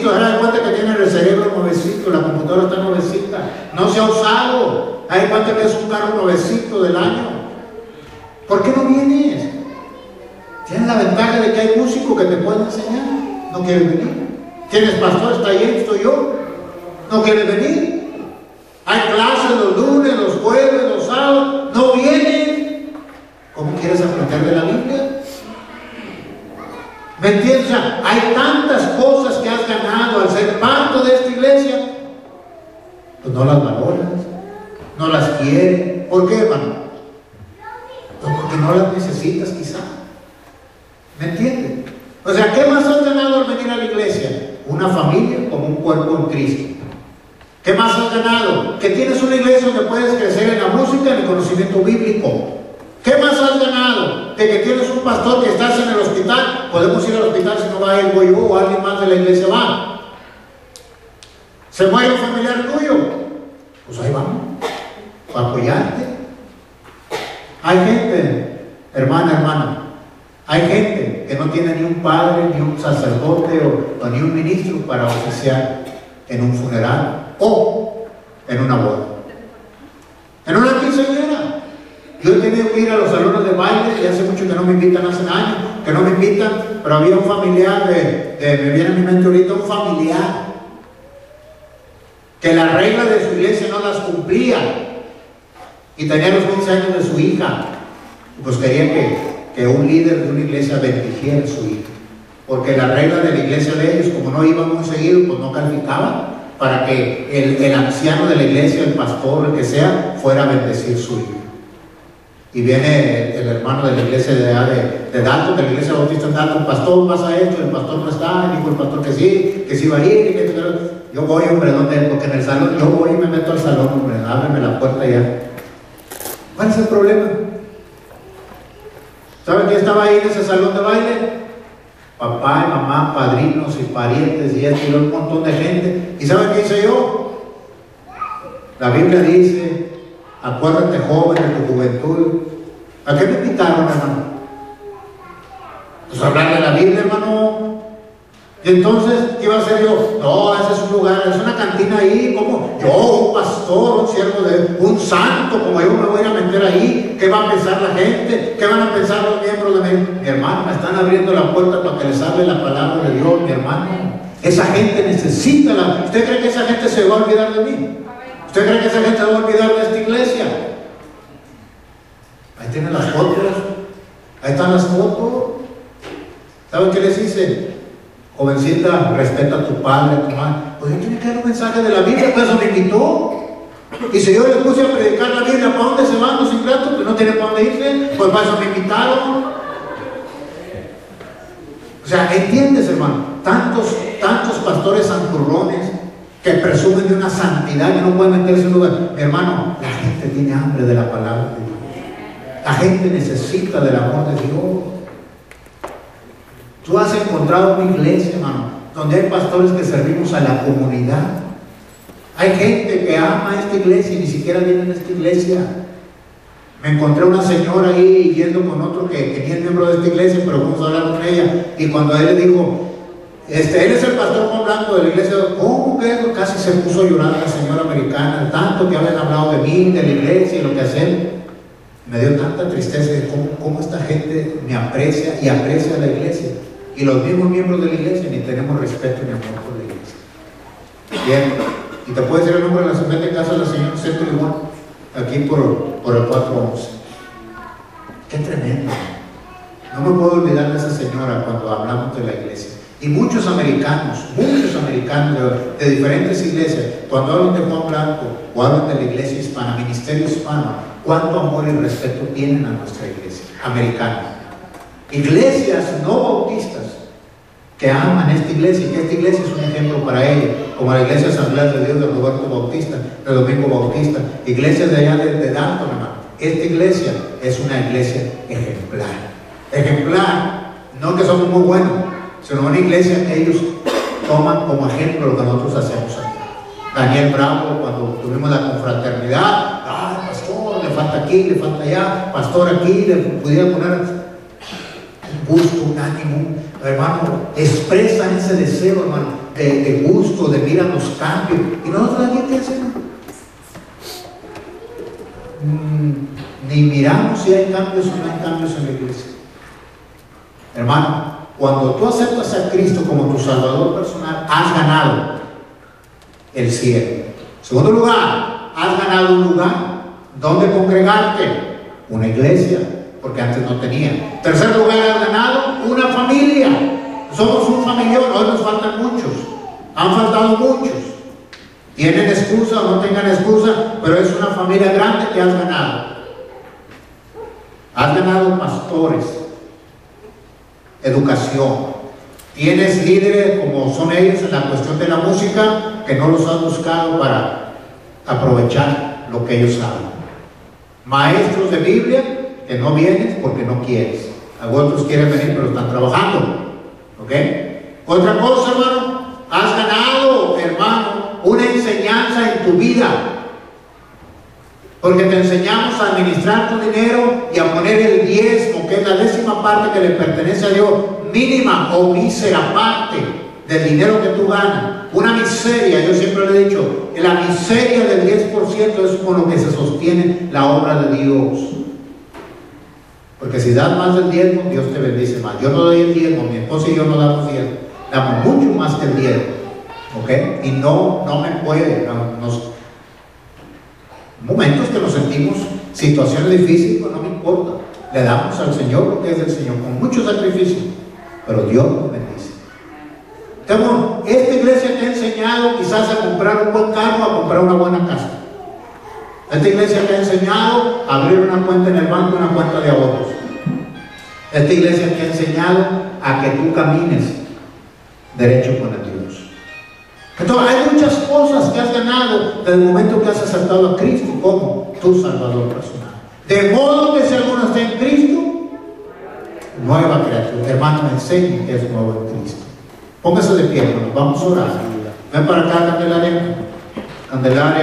Se da cuenta que tiene el cerebro nuevecito, la computadora está nuevecita, no se ha usado. Hay cuenta que es un carro nuevecito del año. ¿Por qué no vienes? Tienes la ventaja de que hay músicos que te pueden enseñar. ¿No quieres venir? ¿Tienes pastor? Está ahí, estoy yo. ¿No quieres venir? Hay clases los lunes, los jueves, los sábados. ¿No vienes? ¿Cómo quieres aprender de la Biblia? ¿Me entiendes? hay tantas cosas que has ganado al ser parte de esta iglesia, pues no las valoras, no las quieres. ¿Por qué, hermano? Pues porque no las necesitas quizá. ¿Me entiendes? O sea, ¿qué más has ganado al venir a la iglesia? Una familia como un cuerpo en Cristo. ¿Qué más has ganado? Que tienes una iglesia donde puedes crecer en la música, en el conocimiento bíblico. ¿Qué más has ganado? De que tienes un pastor que estás en el hospital. Podemos ir al hospital si no va a ir yo o alguien más de la iglesia va. Se muere un familiar tuyo. Pues ahí vamos. Para apoyarte. Hay gente, hermana, hermana. Hay gente que no tiene ni un padre, ni un sacerdote o, ni un ministro para oficiar en un funeral o en una boda. En una quinceañera. Yo he tenido que ir a los salones de baile y hace mucho que no me invitan, hace años que no me invitan, pero había un familiar, de, me viene a mi mente ahorita un familiar, que las reglas de su iglesia no las cumplía y tenía los 15 años de su hija, pues quería que, un líder de una iglesia bendijera a su hija, porque las reglas de la iglesia de ellos, como no iban muy seguido, pues no calificaban para que el, el anciano de la iglesia, el pastor, el que sea, fuera a bendecir su hija. Y viene el, hermano de la iglesia de, de, de Dalton, de la iglesia bautista de Dalton, pastor, pasa esto, el pastor no está, dijo el pastor que sí, que sí va a ir, que yo voy, hombre, ¿dónde? Porque en el salón, yo voy y me meto al salón, hombre, ábreme la puerta ya. ¿Cuál es el problema? ¿Saben quién estaba ahí en ese salón de baile? Papá y mamá, padrinos y parientes y esto y un montón de gente. ¿Y saben qué hice yo? La Biblia dice Acuérdate, joven, de tu juventud. ¿A qué me invitaron, hermano? Pues hablar de la Biblia, hermano. Y entonces, ¿qué iba a hacer yo? No, ese es un lugar, es una cantina ahí, como yo, un pastor, un siervo de un santo, como yo me voy a meter ahí, ¿qué va a pensar la gente? ¿Qué van a pensar los miembros de mi, mi hermano? Me están abriendo la puerta para que les hable la palabra de Dios, mi hermano. Esa gente necesita la. ¿Usted cree que esa gente se va a olvidar de mí? ¿Usted cree que esa gente va a olvidar de esta iglesia? Ahí tienen las fotos. Ahí están las fotos. ¿Saben qué les dice? Jovencita, respeta a tu padre, a tu madre. Pues yo tenía que dar un mensaje de la Biblia, pues eso me invitó. Y si yo le puse a predicar la Biblia, ¿para dónde se van los ingratos? Que pues no tienen para dónde irse, pues para eso me invitaron. O sea, ¿entiendes, hermano? Tantos, tantos pastores santurrones, que presumen de una santidad que no pueden meterse en lugar. Hermano, la gente tiene hambre de la palabra de Dios. La gente necesita del amor de Dios. Tú has encontrado una iglesia, hermano, donde hay pastores que servimos a la comunidad. Hay gente que ama esta iglesia y ni siquiera viene a esta iglesia. Me encontré una señora ahí yendo con otro que, que ni es miembro de esta iglesia, pero vamos a hablar con ella. Y cuando él le dijo, este, él es el pastor Juan Blanco de la iglesia. ¿Cómo que casi se puso a llorar la señora americana? Tanto que habían hablado de mí, de la iglesia y lo que hacen. Me dio tanta tristeza de cómo, esta gente me aprecia y aprecia a la iglesia. Y los mismos miembros de la iglesia ni tenemos respeto ni amor por la iglesia. Bien, y te puedes decir el nombre de la segunda casa de la señora Centro Igual, aquí por, por el 411. Qué tremendo. No me puedo olvidar de esa señora cuando hablamos de la iglesia. Y muchos americanos, muchos americanos de, diferentes iglesias, cuando hablan de Juan Blanco o hablan de la iglesia hispana, ministerio hispano, cuánto amor y respeto tienen a nuestra iglesia americana. Iglesias no bautistas que aman esta iglesia y que esta iglesia es un ejemplo para ellos, como la iglesia Asamblea de Dios de Roberto Bautista, de Domingo Bautista, iglesias de allá de, de Danton, Esta iglesia es una iglesia ejemplar. Ejemplar, no que somos muy buenos, sino una iglesia que ellos toman como ejemplo lo que nosotros hacemos aquí. Daniel Bravo, cuando tuvimos la confraternidad, ah, pastor, le falta aquí, le falta allá, pastor aquí, le pudiera poner un gusto, un ánimo, hermano, expresan ese deseo, hermano, de, gusto, de miran los cambios. Y nosotros aquí qué hacemos? Mm, ni miramos si hay cambios o no hay cambios en la iglesia. Hermano, cuando tú aceptas a Cristo como tu Salvador personal, has ganado el cielo. Segundo lugar, has ganado un lugar donde congregarte, una iglesia, porque antes no tenía. Tercer lugar, has ganado una familia. Somos un familión, hoy nos faltan muchos, han faltado muchos. Tienen excusa o no tengan excusa, pero es una familia grande que has ganado. Has ganado pastores, educación. Tienes líderes como son ellos en la cuestión de la música que no los has buscado para aprovechar lo que ellos saben. Maestros de Biblia que no vienen porque no quieres. Algunos quieren venir pero están trabajando. ¿Ok? Otra cosa, hermano, has ganado, hermano, una enseñanza en tu vida. Porque te enseñamos a administrar tu dinero y a poner el diezmo, que es la décima parte que le pertenece a Dios, mínima o mísera parte del dinero que tú ganas. Una miseria, yo siempre le he dicho, la miseria del 10% es con lo que se sostiene la obra de Dios. Porque si das más del diezmo, Dios te bendice más. Yo no doy el diezmo, mi esposa y yo no damos diezmo. Damos mucho más que el diezmo. ¿Ok? Y no, no me puede. No, momentos que nos sentimos situaciones difíciles, pues no me importa. Le damos al Señor lo que es del Señor, con mucho sacrificio. Pero Dios nos bendice. Entonces, esta iglesia te ha enseñado quizás a comprar un buen carro, a comprar una buena casa. Esta iglesia te ha enseñado a abrir una cuenta en el banco, una cuenta de ahorros. Esta iglesia te ha enseñado a que tú camines derecho con el Dios. Entonces hay muchas cosas que has ganado desde el momento que has aceptado a Cristo como tu Salvador personal. De modo que si alguno está en Cristo, nueva criatura. Hermano, me enseñe que es nuevo en Cristo. Póngase de pie, hermano. Vamos a orar. Ven para acá, Candelaria. Candelaria.